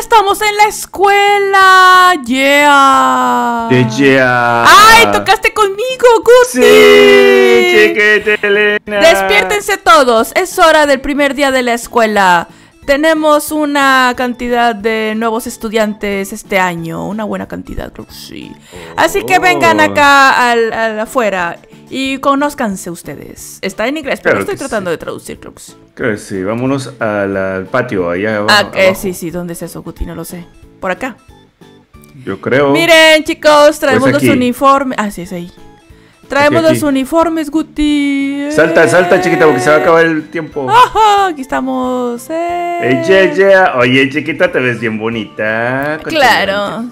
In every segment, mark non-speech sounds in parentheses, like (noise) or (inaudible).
estamos en la escuela. Yeah. Yeah. ¡Ay, tocaste conmigo, Guti! Sí, chiquita Elena. Despiértense todos. Es hora del primer día de la escuela. Tenemos una cantidad de nuevos estudiantes este año. Una buena cantidad, creo que sí. Así que vengan Oh. acá al, al afuera y conózcanse ustedes. Está en inglés, pero Claro estoy tratando de traducir, creo que sí. Creo que sí, vámonos al, al patio, allá abajo. Ah, eh, sí, sí, ¿dónde es eso, Guti? No lo sé. Por acá. Yo creo. Miren, chicos, traemos Pues los uniformes. Ah, sí, es ahí. Traemos Aquí, los uniformes, Guti. Salta, salta, chiquita, porque se va a acabar el tiempo. Ajá, aquí estamos. eh. Eh, yeah, yeah. Oye, chiquita, te ves bien bonita. Claro.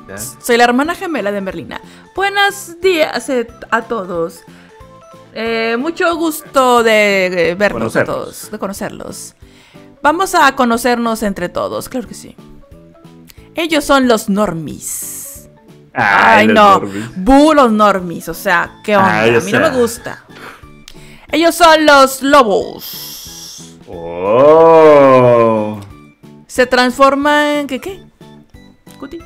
Soy la hermana gemela de Merlina. Buenos días eh, a todos. Eh, mucho gusto de eh, vernos a todos, de conocerlos. Vamos a conocernos entre todos, claro que sí. Ellos son los normies. Ay, los no. Normis. Bu los normies, o sea, ¿qué onda? Ay, a mí no me gusta. Ellos son los lobos. Oh. Se transforman. ¿Qué qué? Guti.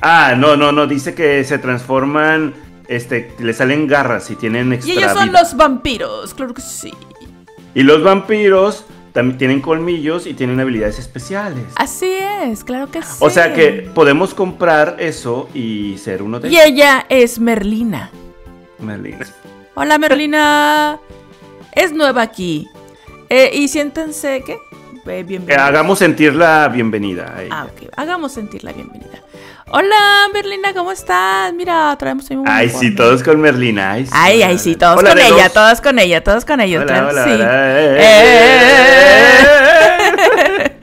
Ah, no, no, no. Dice que se transforman. Este, le salen garras y tienen Y extra ellos son vida. los vampiros, claro que sí. Y los vampiros también tienen colmillos y tienen habilidades especiales. Así es, claro que sí. O sea que podemos comprar eso y ser uno de Y ella es Merlina. Merlina. Hola Merlina. Es nueva aquí. Eh, y siéntense. Eh, Que bienvenida. hagamos sentir la bienvenida a ella. Ah, ok. Hagamos sentir la bienvenida. Hola Merlina, ¿cómo estás? Mira, traemos ahí un Ay, sí, todos con Merlina. Ay, sí. Ay, ay, sí, todos Hola, con ella, dos. todos con ella, todos con ellos, Hola, hola, sí. hola, eh, Eh. eh.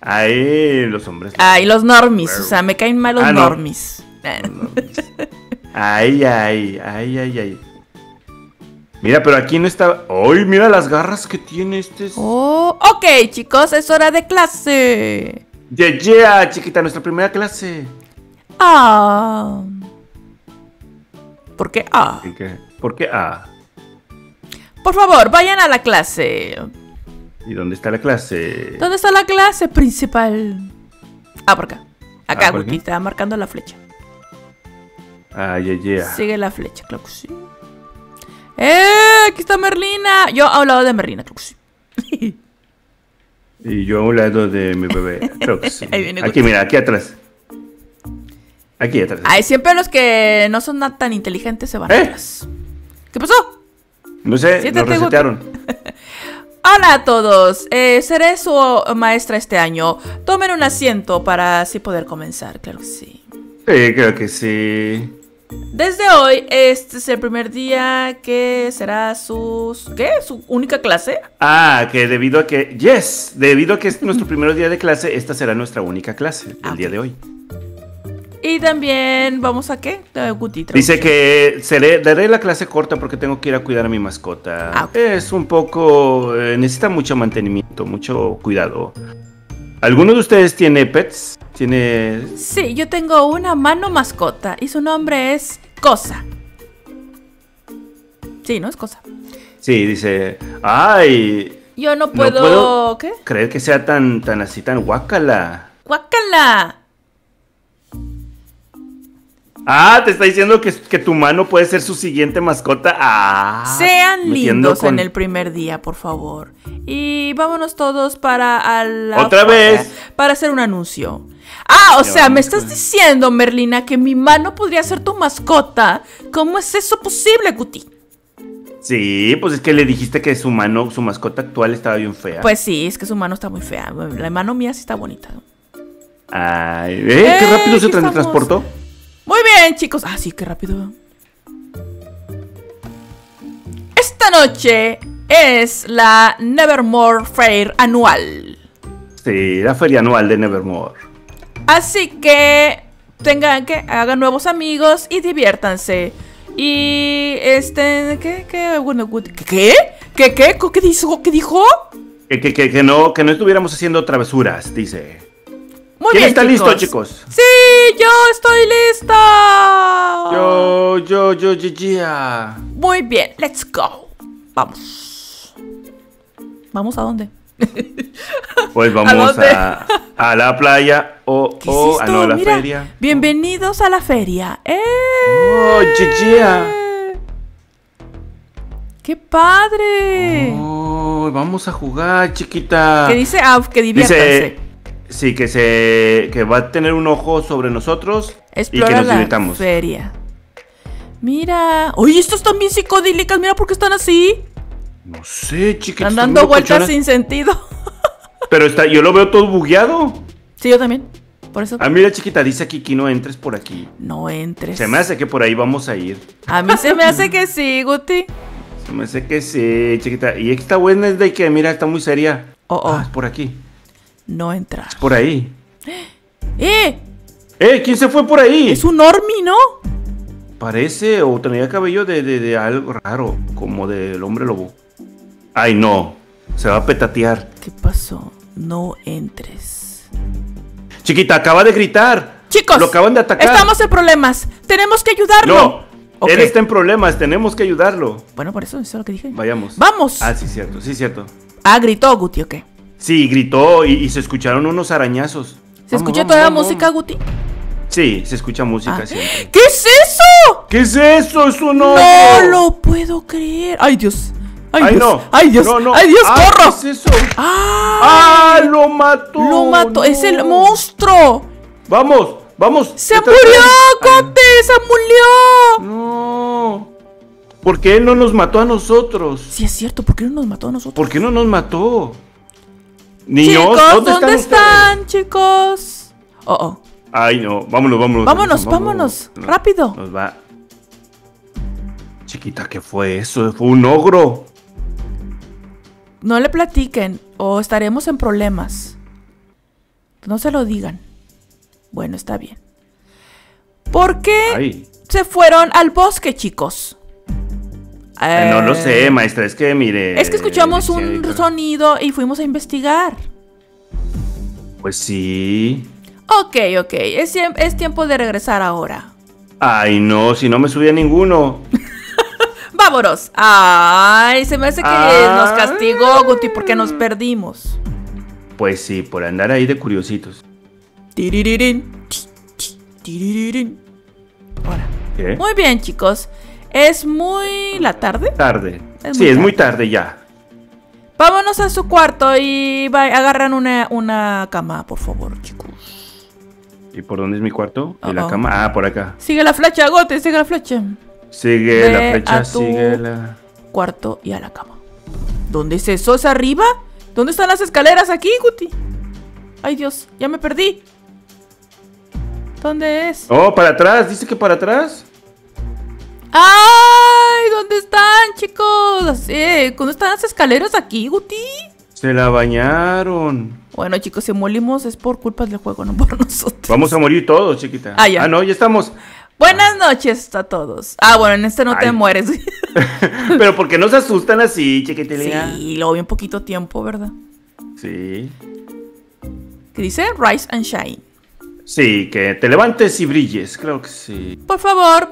Ay, los hombres. Ay, los normis, o sea, me caen mal los Ah, no. normis. (laughs) Ay, ay, ay, ay, ay. Mira, pero aquí no está. ¡Ay, mira las garras que tiene este! Oh, ok, chicos, es hora de clase. Yeah, yeah, chiquita, nuestra primera clase. Ah. ¿Por qué? Ah. ¿Por qué? Ah. Por favor, vayan a la clase. ¿Y dónde está la clase? ¿Dónde está la clase principal? Ah, por acá. Acá, Ah, marcando la flecha. Ah, yeah, yeah. Sigue la flecha, claro que sí. ¡Eh! Aquí está Merlina. Yo he hablado de Merlina, creo que sí. (laughs) Y yo a un lado de mi bebé. Creo que sí. (laughs) Ahí viene Aquí, mira, aquí atrás. Aquí atrás. Ay, siempre los que no son tan inteligentes se van ¿Eh? atrás. ¿Qué pasó? No sé, nos resetearon. (laughs) Hola a todos, eh, seré su maestra este año. Tomen un asiento para así poder comenzar, claro que sí. Sí, creo que sí. Desde hoy, este es el primer día que será su... ¿Qué? ¿Su única clase? Ah, que debido a que. Yes, debido a que es nuestro (laughs) primer día de clase, esta será nuestra única clase el Ah, día de hoy. Y también, ¿vamos a qué? Guti, Dice que seré, daré la clase corta porque tengo que ir a cuidar a mi mascota. Ah. Es un poco. eh, necesita mucho mantenimiento, mucho cuidado. ¿Alguno de ustedes tiene pets? ¿Tiene. Sí, yo tengo una mano mascota y su nombre es Cosa. Sí, ¿no? Es Cosa. Sí, dice. ¡Ay! Yo no puedo... puedo- ¿Qué? Creer que sea tan, tan así, tan guácala. ¡Guácala! Ah, te está diciendo que, que tu mano puede ser su siguiente mascota. Ah. Sean lindos con- en el primer día, por favor. Y vámonos todos para a la Otra vez. para hacer un anuncio. Ah, o sea, me estás diciendo, Merlina, que mi mano podría ser tu mascota. ¿Cómo es eso posible, Guti? Sí, pues es que le dijiste que su mano, su mascota actual estaba bien fea. Pues sí, es que su mano está muy fea. La mano mía sí está bonita. Ay, ¿eh? ¿Qué Eh, rápido se estamos. transportó? Muy bien, chicos. Ah, sí, qué rápido. Esta noche es la Nevermore Fair anual. Sí, la feria anual de Nevermore. Así que tengan que hagan nuevos amigos y diviértanse. Y este, ¿qué? ¿Qué? Bueno, ¿qué? ¿Qué? ¿Qué? ¿Qué? ¿Qué dijo? ¿Qué dijo? Que, que, que, que no, que no estuviéramos haciendo travesuras, dice. Muy ¿Quién bien, está listo, chicos? Sí, yo estoy lista. Yo, yo, yo, Gigi. Muy bien, let's go. Vamos. ¿Vamos a dónde? (laughs) Pues vamos a. a la playa o, (laughs) ¿Qué es o- esto? no, a la Mira, feria. Bienvenidos a la feria. ¡Eh! Oh, chichía. ¡Qué padre! Oh, vamos a jugar, chiquita. Que dice ah, que diviértanse. Dice, sí, que se que va a tener un ojo sobre nosotros y que Explora nos la divirtamos. feria. Mira. Oye, estos están bien psicodélicas. Mira por qué están así. No sé, chiquita. Están está dando vueltas sin sentido. (laughs) Pero está, yo lo veo todo bugueado. Sí, yo también. Por eso Ah, mira, chiquita, dice aquí que no entres por aquí. no entres. Se me hace que por ahí vamos a ir. A mí se me hace (laughs) que sí, Guti. Se me hace que sí, chiquita. Y esta buena es de que, mira, está muy seria. Oh, oh. Ah, es por aquí. No entrar. Por ahí. (gasps) ¡Eh! ¡Eh! ¿Quién se fue por ahí? Es un Ormi, ¿no? Parece o tenía cabello de, de- de algo raro, como del hombre lobo. Ay, no. Se va a petatear. ¿Qué pasó? No entres. Chiquita, acaba de gritar. Chicos, Lo acaban de atacar. estamos en problemas. Tenemos que ayudarlo. No. Él está en problemas. Tenemos que ayudarlo. Bueno, por eso, eso es lo que dije. Vayamos. Vamos. Ah, sí, cierto. Sí, cierto. Ah, gritó Guti, ¿o qué? Sí, gritó y, y se escucharon unos arañazos. ¿Se Vamos, escucha vamos, toda la música. Guti? Sí, se escucha música Ah. siempre. ¿Qué es eso? ¿Qué es eso? Es un. No lo puedo creer. Ay, Dios. Ay, Ay, Dios. no. Ay, Dios. No, no. Ay, Dios, Ah, corro. ¿Qué es eso? ¡Ah! ¡Ah! ¡Lo mató! Lo mató. Es el monstruo. Vamos, vamos. ¡Se murió, Cote! ¡Se murió! No. ¿Por qué él no nos mató a nosotros? Sí, es cierto. ¿Por qué no nos mató a nosotros? ¿Por qué no nos mató? Niños, chicos, ¿dónde, ¿dónde, están, están, chicos? Oh, oh. Ay, no, vámonos, vámonos. Vámonos, vámonos. No, Rápido. Nos va. Chiquita, ¿qué fue eso? Fue un ogro. No le platiquen o estaremos en problemas. No se lo digan. Bueno, está bien. ¿Por qué Ay. se fueron al bosque, chicos? Eh, no lo Eh, sé, maestra, es que mire. Es que escuchamos un sonido y fuimos a investigar. Pues sí. Ok, ok. Es, es tiempo de regresar ahora. Ay, no, si no me subía ninguno. (laughs) ¡Vámonos! ¡Ay! Se me hace que nos castigó, Guti, porque nos perdimos. Pues sí, por andar ahí de curiositos. Tiririrín, ti, ti, tiririrín. Ahora. ¿Qué? Muy bien, chicos. Es muy la tarde. Tarde. Es sí, muy es muy tarde ya. Vámonos a su cuarto y va- agarran una, una cama, por favor, chicos. ¿Y por dónde es mi cuarto? ¿Y la Uh-oh. cama? Ah, por acá. Sigue la flecha, Gote, sigue la flecha. Sigue Ve la a flecha, tu- sigue la. Cuarto y a la cama. ¿Dónde es eso? ¿Es arriba? ¿Dónde están las escaleras aquí, Guti? Ay, Dios, ya me perdí. ¿Dónde es? Oh, para atrás, dice que para atrás. ¡Ay! ¿Dónde están, chicos? Eh, ¿Dónde están las escaleras aquí, Guti? Se la bañaron. Bueno, chicos, si molimos es por culpa del juego, no por (laughs) nosotros. Vamos a morir todos, chiquita. Ah, ya. no, ya estamos. Buenas noches a todos. Ah, bueno, en este no te mueres. (laughs) Pero ¿por qué nos asustan así, chiquitilina? sí, lo vi en poquito tiempo, ¿verdad? Sí. ¿Qué dice? Rise and Shine. Sí, que te levantes y brilles, claro que sí. Por favor,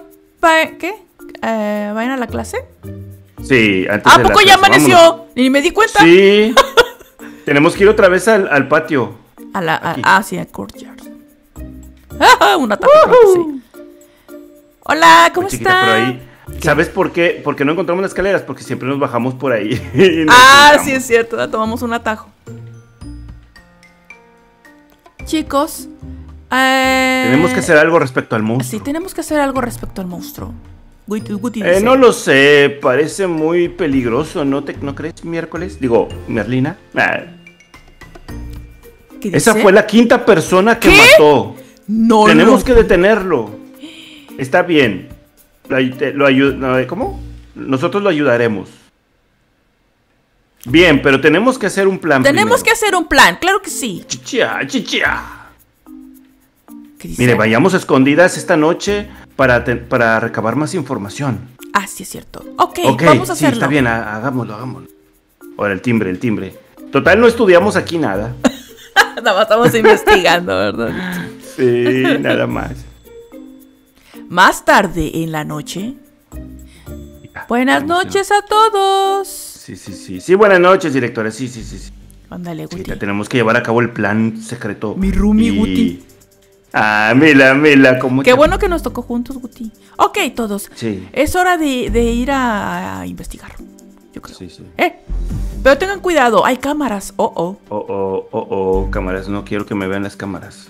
¿qué? Eh, ¿Vayan a la clase? Sí, antes ¿A de la poco ya clase, amaneció? vámonos. Ni me di cuenta. Sí. (laughs) Tenemos que ir otra vez al, al patio. A la, a- ah, sí, a Courtyard. (laughs) Ah, un creo que sí. Hola, ¿cómo ahí. ¿Sabes por qué? Porque no encontramos las escaleras, porque siempre nos bajamos por ahí. (laughs) Ah, sí es cierto, tomamos un atajo. Chicos, eh, Tenemos que hacer algo respecto al monstruo. Sí, tenemos que hacer algo respecto al monstruo. Guti, Guti Eh, no lo sé, parece muy peligroso, ¿no, te, ¿no crees, miércoles? Digo, Merlina. Ah, ¿qué esa fue la quinta persona que ¿Qué? mató. No, Tenemos que detenerlo. Está bien. Lo, no, ¿Cómo? Nosotros lo ayudaremos. Bien, pero tenemos que hacer un plan. Tenemos que hacer un plan, claro que sí. Chichia, chichia. Mire, vayamos a escondidas esta noche para, para recabar más información. Ah, sí es cierto. Ok, Ok, vamos a sí, hacerlo. está bien, ha- hagámoslo, hagámoslo. Ahora el timbre, el timbre. Total, no estudiamos aquí nada. (laughs) Nada más estamos investigando, ¿verdad? (laughs) Sí, nada más. Más tarde en la noche. Buenas noches a todos. Sí, sí, sí. Sí, buenas noches, directora. Sí, sí, sí. sí. Ándale, Guti. Chiquita, tenemos que llevar a cabo el plan secreto. Mi roomie, Guti. Ah, mira, mira, cómo Qué bueno que nos tocó juntos, Guti. Ok, todos. Sí. Es hora de, de ir a, a investigar. Yo creo. Sí, sí. Eh, pero tengan cuidado, hay cámaras. Oh, oh. Oh, oh, oh, oh, cámaras, no quiero que me vean las cámaras.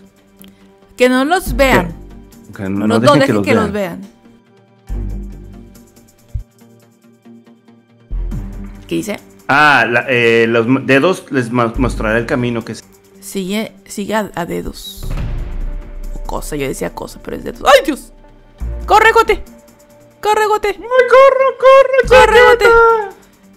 Que no los vean. Que No, no, no dejen, dejen, que, los, vean. ¿Qué dice? Ah, la- eh, los dedos les mostrará el camino que. Sigue, sigue a, a dedos. O cosa, yo decía cosa, pero es dedos. ¡Ay, Dios! ¡Corre, Gote! ¡Corre, Gote! ¡Ay, corre, corre, ¡Corre, Gote!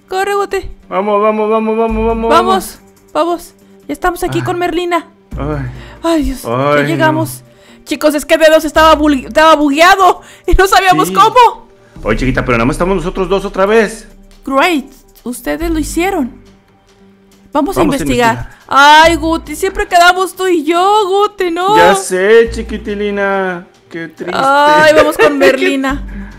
¡Corre, Gote! Vamos, vamos, vamos, vamos, vamos. ¡Vamos! ¡Vamos! Ya estamos aquí Ah. con Merlina. Ay, ¡Ay, Dios! ya Ay, llegamos. Chicos, es que Dedos estaba, bul- estaba bugueado y no sabíamos Sí. cómo. Oye, chiquita, pero nada más estamos nosotros dos otra vez. Great, ustedes lo hicieron. Vamos, a, Vamos a investigar. investigar. Ay, Guti, siempre quedamos tú y yo, Guti, ¿no? Ya sé, chiquitilina. Qué triste. Ay, vamos con (laughs) Merlina.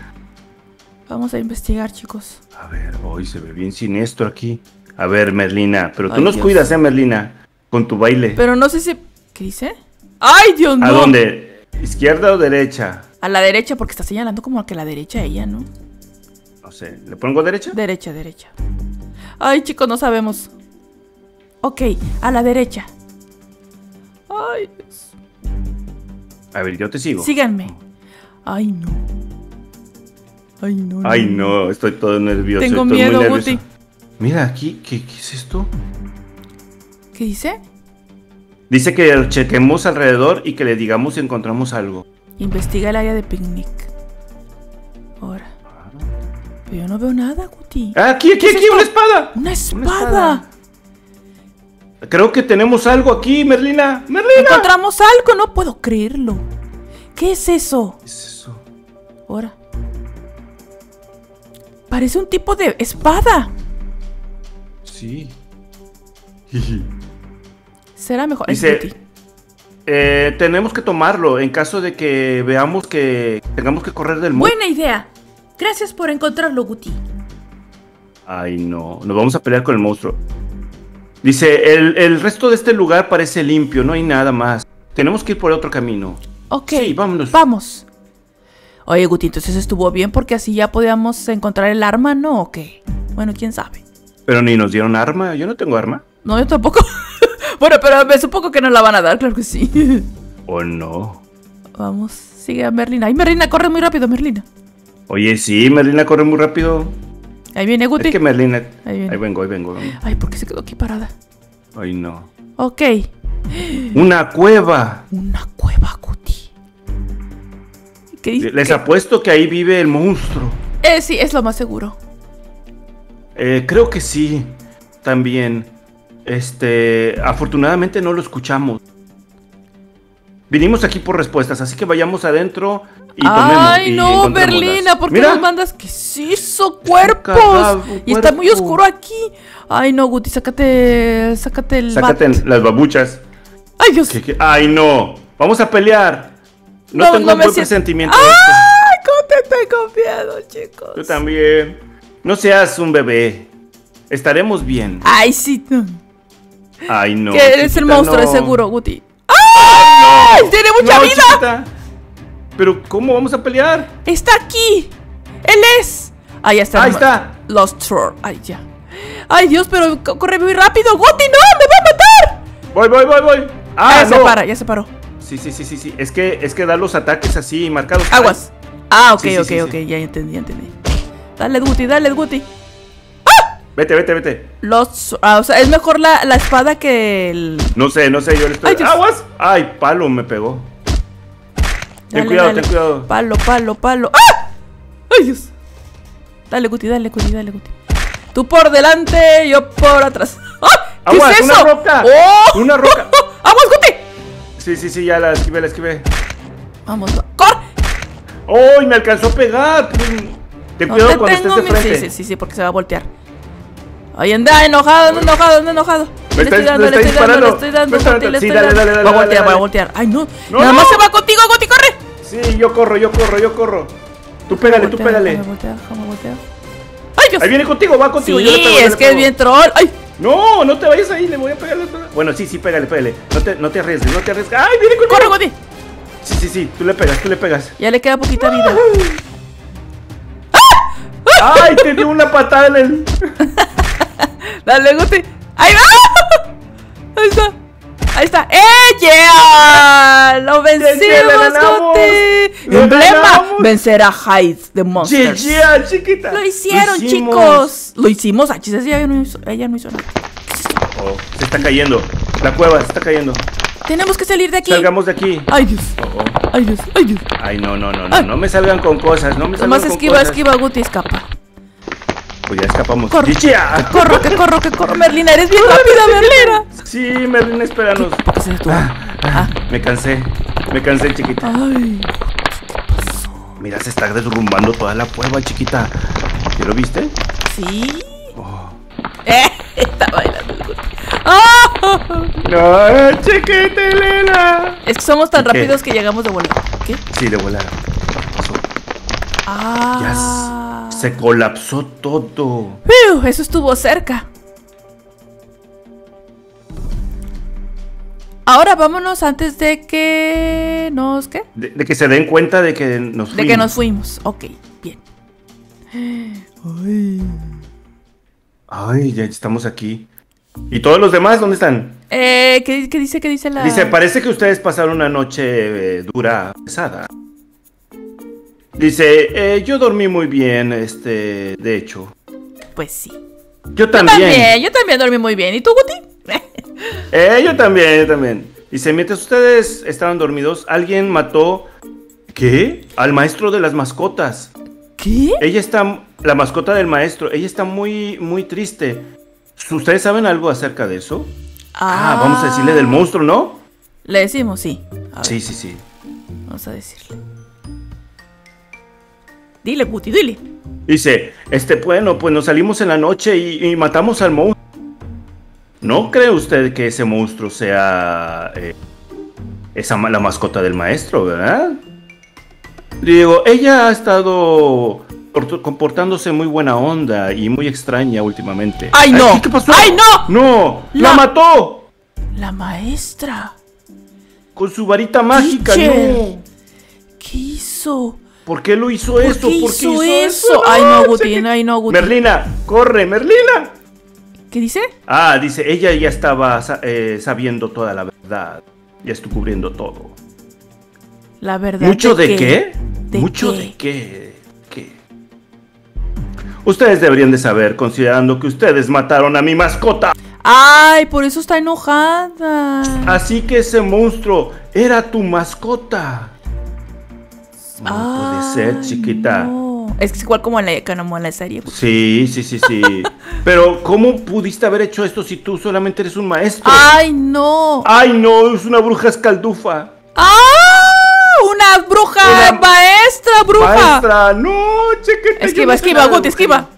Vamos a investigar, chicos. A ver, hoy se ve bien siniestro aquí. A ver, Merlina, pero tú Ay, nos Dios. cuidas, eh, Merlina, con tu baile. Pero no sé si. ¿Qué dice? ¡Ay, Dios mío! ¿A dónde? ¿Izquierda o derecha? A la derecha, porque está señalando como que a la derecha ella, ¿no? No sé, ¿le pongo derecha? Derecha, derecha. Ay, chicos, no sabemos. Ok, a la derecha. Ay, Dios. A ver, yo te sigo. Síganme. Ay, no. Ay, no. Ay, no, estoy todo nervioso. Tengo estoy muy miedo, nervioso. Guti. Mira, aquí, ¿qué, qué es esto? ¿Qué dice? Dice que chequemos alrededor y que le digamos si encontramos algo. Investiga el área de picnic. Ahora. Pero yo no veo nada, Guti. Ah, aquí, aquí, ¿Qué es aquí, una espada. ¡Una espada! espada. Creo que tenemos algo aquí, Merlina. Merlina. Encontramos algo, no puedo creerlo. ¿Qué es eso? ¿Qué es eso? Ahora. Parece un tipo de espada. Sí. (laughs) Será mejor. Dice, eh, tenemos que tomarlo en caso de que veamos que tengamos que correr del mundo. Buena idea. Gracias por encontrarlo, Guti. Ay, no, nos vamos a pelear con el monstruo. Dice, el, el resto de este lugar parece limpio, no hay nada más. Tenemos que ir por otro camino. Ok. Sí, vámonos. Vamos. Oye, Guti, entonces estuvo bien porque así ya podíamos encontrar el arma, ¿no? ¿O qué? Bueno, quién sabe. Pero ni nos dieron arma, yo no tengo arma. No, yo tampoco. (laughs) bueno, pero me supongo que nos la van a dar, claro que sí. ¿O no? Vamos, sigue a Merlina. Ay, Merlina, corre muy rápido, Merlina. Oye, sí, Merlina corre muy rápido. Ahí viene Guti. Es que Merlina... Ahí viene. Ahí vengo, ahí vengo. Ay, ¿por qué se quedó aquí parada? Ay, no. Ok. Una cueva. Una cueva, Guti. ¿Qué dice? Les ¿Qué? apuesto que ahí vive el monstruo. Eh, sí, es lo más seguro. Eh, creo que sí. También. Este. Afortunadamente no lo escuchamos. Vinimos aquí por respuestas, así que vayamos adentro y tomemos. Ay, y no. Berlina, ¿por qué Mira, nos mandas? ¿Qué es eso? ¡Cuerpos! cagado, Y está muy oscuro aquí. Ay, no, Guti, sácate. Sácate el. Sácate bat. las babuchas. Ay, Dios. ¿Qué- qué? Ay, no. Vamos a pelear. No, No, tengo no un buen presentimiento. Ay, cómo te tengo miedo, chicos. Yo también. No seas un bebé. Estaremos bien. Ay, sí. No. Ay, no. que eres el monstruo, de no. seguro, Guti. ¡Ay! ¡Tiene mucha No, vida! chiquita. Pero, ¿cómo vamos a pelear? ¡Está aquí! ¡Él es! Ahí está. Ahí está. Lost Troll. Ay, ya. Ay, Dios, pero co- corre muy rápido. ¡Guti, no! ¡Me va a matar! Voy, voy, voy, voy. Ah, ya se no. para, ya se paró. Sí, sí, sí, sí, sí. Es que, es que da los ataques así marcados. Aguas. Ah, ok, Sí, sí, ok, sí, ok. Ya entendí, ya entendí. Dale, Guti, dale, Guti. Vete, vete, vete. Los, ah, o sea, es mejor la, la espada que el. No sé, no sé, yo le estoy. Ay. ¡Aguas! ¡Ay, palo me pegó! Ten cuidado, dale. ten cuidado. Palo, palo, palo. ¡Ah! ¡Ay, Dios! Dale, Guti, dale, Guti, dale, Guti. Tú por delante, yo por atrás. ¡Ah! ¿Qué ¡Aguas! es eso? ¡Una roca! ¡Oh! ¡Una roca! (laughs) ¡Vamos, Guti! Sí, sí, sí, ya la esquivé, la esquivé. Vamos, va. ¡Corre! ¡Ay, me alcanzó a pegar! Ten No cuidado te cuando estés de frente. Sí, sí, sí, sí, porque se va a voltear. Ay, anda enojado, anda enojado, anda enojado. Me le está- estoy dando, le estoy dando, le estoy dando, está- le sí, estoy dale, dando. dale, dale, Va a voltear, va a voltear. Ay, no. No, Nada no. más se va contigo, Guti, corre. Sí, yo corro, yo corro, yo corro. Tú pégale, tú pégale. déjame voltear, déjame voltear. Ay, Dios. Ahí viene contigo, va contigo. Sí, yo le pego, yo es le que es bien troll. Ay, No, no te vayas ahí, le voy a pegar la Bueno, sí, sí, pégale, pégale. No te, no te arriesgues, no te arriesgues. ¡Ay, viene conmigo! ¡Corre, Guti! Sí, sí, sí, tú le pegas, tú le pegas. Ya le queda poquita vida. ¡Ay, te dio una patada en el. (laughs) (laughs) Dale, Guti. ¡Ahí va! (laughs) Ahí está. Ahí está. ¡Eh, yeah! ¡Lo vencimos! Guti! ¡Lo Emblema. Vencer a Hyde the Monsters. ¡Yeah, chiquita! Lo hicieron, hicimos. chicos. Lo hicimos. Ah, chis, ella no hizo, ella no hizo nada. Oh, se está cayendo. La cueva se está cayendo. Tenemos que salir de aquí. Salgamos de aquí. Ay, Dios. Oh, oh. Ay, Dios. Ay, Dios. Ay, no, no, no, no. Ay. No me salgan con cosas, no me salgan Nomás con esquiva, cosas. esquiva, Guti, escapa. Pues ya escapamos. ¡Yeah! (laughs) Corro, que corro, que corro. Merlina, eres bien rápida, Merlina. Sí, Merlin, espéranos. ¿Por qué se detuvo? Ah, ah, Ah. Me cansé. Me cansé, chiquita. Ay. Mira, se está derrumbando toda la cueva, chiquita. ¿Ya lo viste? Sí. Oh. Eh, (laughs) está bailando el Guti. ¡Ah! No, chiquita Elena. Es que somos tan ¿Qué? rápidos que llegamos de vuelta. ¿Qué? Sí, de volar. Pasó. Ah. Ya se colapsó todo. Fiu, eso estuvo cerca. Ahora vámonos antes de que nos qué? De, de que se den cuenta de que nos De que nos fuimos. Ok, bien. Ay, ya estamos aquí. ¿Y todos los demás dónde están? Eh, ¿qué, qué dice? ¿Qué dice la? Dice, parece que ustedes pasaron una noche eh, dura, pesada. Dice, eh, yo dormí muy bien, este, de hecho. Pues sí. Yo Yo también. también, yo también dormí muy bien. ¿Y tú, Guti? (laughs) Eh, yo también, yo también. Dice, mientras ustedes estaban dormidos, alguien mató... ¿Qué? Al maestro de las mascotas. ¿Qué? Ella está, la mascota del maestro, ella está muy, muy triste. ¿Ustedes saben algo acerca de eso? Ah, vamos a decirle del monstruo, ¿no? Le decimos, sí. Sí, sí, sí. Vamos a decirle. Dile, Guti, dile. Dice, este, bueno, pues nos salimos en la noche y, y matamos al monstruo. ¿No cree usted que ese monstruo sea eh, esa la mascota del maestro, verdad? Digo, ella ha estado comportándose muy buena onda y muy extraña últimamente. ¡Ay, no! ¿Qué, qué pasó? ¡Ay, no! ¡No! ¡La, La- mató! La maestra. Con su varita mágica, Teacher. no. ¿Qué hizo? ¿Por qué lo hizo ¿Por eso? qué ¿Por hizo eso? Ay, no, Guti, chiquita. ay, no, Guti. Merlina, corre, Merlina. ¿Qué dice? Ah, dice, ella ya estaba eh, sabiendo toda la verdad. Ya estuvo cubriendo todo. La verdad. ¿Mucho de, qué? qué? ¿De ¿Mucho qué? de qué? ¿Qué? Ustedes deberían de saber, considerando que ustedes mataron a mi mascota. Ay, por eso está enojada. Así que ese monstruo era tu mascota. No puede ser, chiquita. no. Es que es igual como en la, como en la serie. Sí, sí, sí, sí. (laughs) Pero, ¿cómo pudiste haber hecho esto si tú solamente eres un maestro? Ay, no. ¡Ay, no! Es una bruja escaldufa. ¡Ah! Una bruja, Una maestra, bruja. Maestra, no, chiquita. Esquiva, esquiva, Guti, esquiva.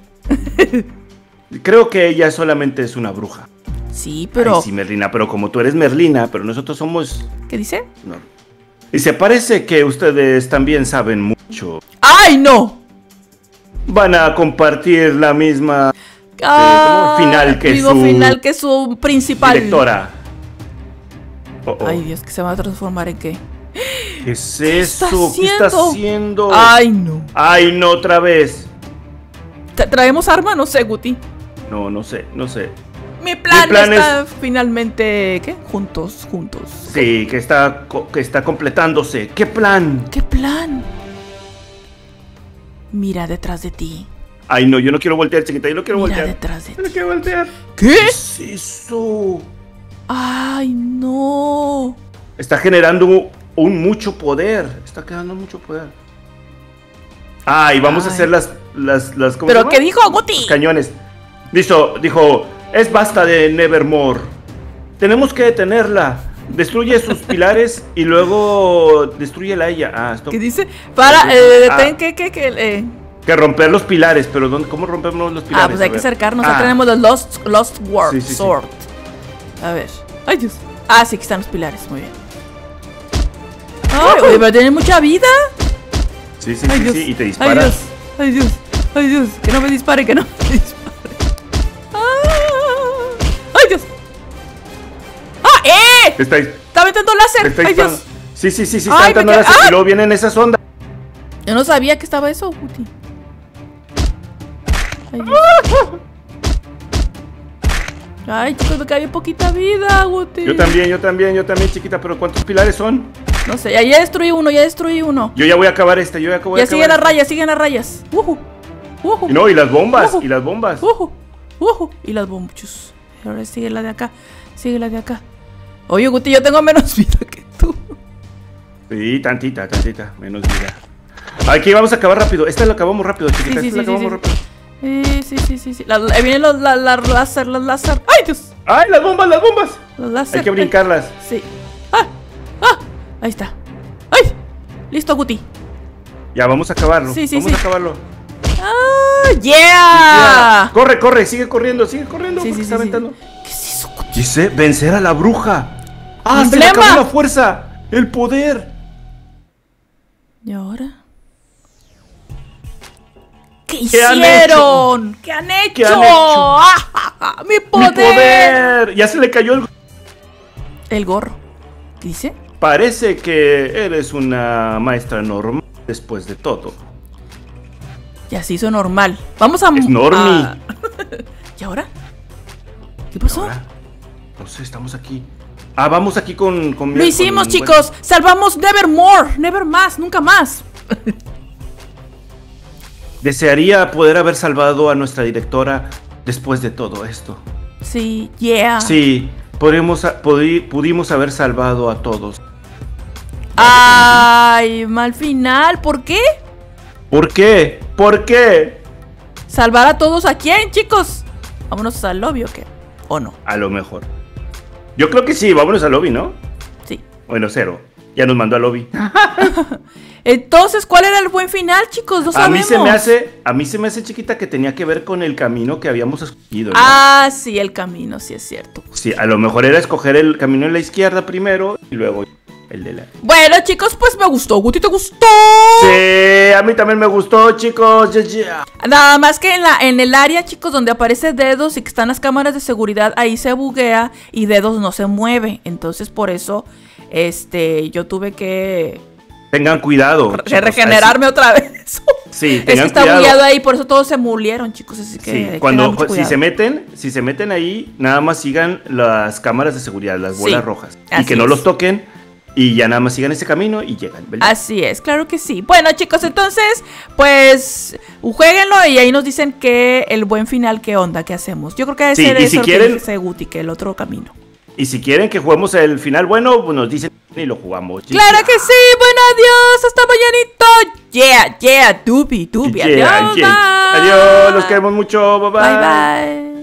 Creo que ella solamente es una bruja. Sí, pero. Ay, sí, Merlina, pero como tú eres Merlina, pero nosotros somos. ¿Qué dice? No. Dice, parece que ustedes también saben mucho. ¡Ay, no! Van a compartir la misma Ah, como final que su final que su principal. directora. Oh, oh. Ay, Dios, que se va a transformar en qué. ¿Qué es está eso? ¿Qué está haciendo? Ay, no. Ay, no, otra vez. ¿Tra- ¿Traemos arma? No sé, Guti. No, no sé, no sé. Mi plan, plan está finalmente. ¿Qué? Juntos, juntos. Sí, que está, que está completándose. ¿Qué plan? ¿Qué plan? Mira detrás de ti. Ay, no, yo no quiero voltear, chiquita, yo no quiero Mira voltear. detrás de Yo no ti. quiero voltear. ¿Qué? ¿Qué es eso? Ay, no. Está generando un, un mucho poder. Está quedando mucho poder. Ay, vamos a hacer las, las, las ¿cómo se ¿Pero qué dijo Guti? Los cañones. Dijo, dijo, es basta de Nevermore. Tenemos que detenerla. Destruye sus (laughs) pilares y luego destruyela a ella. Ah, esto. ¿Qué dice? Para, eh, Ah. que, que, que, eh. Que romper los pilares, pero ¿dónde, ¿cómo rompemos los pilares? Ah, pues hay que acercarnos. Ah, tenemos los Lost, Lost Word, Sí, sí, sí. Sword. A ver. Ay, Dios. Ah, sí, aquí están los pilares. Muy bien. Ay, oye, pero tiene mucha vida. Sí, sí, Ay, sí, Dios. sí, y te Ay, dispara. Dios. Ay, Dios. Ay, Dios. Que no me dispare, que no me (laughs) dispare. (laughs) Está, ¡Está metiendo láser! está ¡Ay, disparando. Dios! Sí, sí, sí, sí, está quedé- láser ¡Ah! y luego vienen esas ondas. Yo no sabía que estaba eso, Guti. Ay. Ay, chicos, me queda bien poquita vida, Guti. Yo también, yo también, yo también, chiquita, pero ¿cuántos pilares son? No sé, ya, ya destruí uno, ya destruí uno. Yo ya voy a acabar este, yo ya acabo Ya siguen las este. rayas, siguen las rayas. Ujú. Ujú. Y No, y las bombas, y las bombas. Y las bombachos. Ahora sigue la de acá. Sigue la de acá. Oye, Guti, yo tengo menos (laughs) vida que tú. Sí, tantita, tantita, menos vida. Aquí vamos a acabar rápido. Esta la acabamos rápido, chiquita. Sí, sí, esta la sí, sí, acabamos sí. rápido. Eh, sí, sí, sí, sí. La- ahí vienen los la, la- láser, los láser. ¡Ay, Dios! ¡Ay, las bombas, las bombas! Los láser. Hay que brincarlas. Sí. ¡Ah! ¡Ah! Ahí está. ¡Ay! Listo, Guti. Ya, vamos a acabarlo. Sí, sí, vamos sí. a acabarlo. ¡Ah! ¡Yeah! Corre, corre, sigue corriendo, sigue corriendo. Sí, porque sí, está sí, sí. aventando. Dice, vencer a la bruja. ¡Ah, se acabó la fuerza! ¡El poder! ¿Y ahora? ¿Qué ¿Qué han hicieron? ¿Qué han hecho? ¿Qué han hecho? ¡Ah! ¡Mi poder! ¡Mi poder! Ya se le cayó el... El gorro. ¿Qué dice? Parece que eres una maestra normal después de todo. Ya se hizo normal. Vamos a. Es normie. a- (laughs) ¿Y ahora? ¿Qué pasó? Ahora, no sé, estamos aquí. Ah, vamos aquí con... con Lo hicimos, con- chicos. Salvamos Nevermore. Never más, nunca más. (laughs) Desearía poder haber salvado a nuestra directora después de todo esto. Sí, yeah. Sí, podemos, pudi- pudimos haber salvado a todos. Ay, mal final. ¿Por qué? ¿Por qué? ¿Por qué? ¿Salvar a todos a quién, chicos? Vámonos al lobby o qué? ¿O no? A lo mejor. Yo creo que sí, vámonos al lobby, ¿no? Sí. Bueno, cero. Ya nos mandó al lobby. (laughs) Entonces, ¿cuál era el buen final, chicos? No A sabemos. mí se me hace, a mí se me hace chiquita que tenía que ver con el camino que habíamos escogido. ¿no? Ah, sí, el camino, sí es cierto. Sí, a lo mejor era escoger el camino en la izquierda primero y luego el de la. Bueno, chicos, pues me gustó. Guti, ¿te gustó? Sí, a mí también me gustó, chicos. Nada más que en, la, en el área, chicos, donde aparece dedos y que están las cámaras de seguridad, ahí se buguea y dedos no se mueve. Entonces, por eso, este, yo tuve que Tengan cuidado. re- chicos. regenerarme otra (laughs) vez. Sí, es que tengan está bugueado ahí, por eso todos se mulieron, chicos. Así que, Sí, cuando si se meten, si se meten ahí, nada más sigan las cámaras de seguridad, las Sí, bolas rojas. Y que no es. los toquen y ya nada más sigan ese camino y llegan, ¿verdad? Así es, claro que sí. Bueno, chicos, entonces, pues, jueguenlo y ahí nos dicen que el buen final, qué onda, qué hacemos. Yo creo que debe Sí, ser y eso si que quieren- dice Guti, que el otro camino. Y si quieren que juguemos el final bueno, pues nos dicen y lo jugamos. Claro que sí, bueno, adiós, hasta mañanito. Yeah, yeah, dubi, dubi, Yeah, adiós. yeah. bye. Adiós, los queremos mucho. Bye bye. Bye, bye.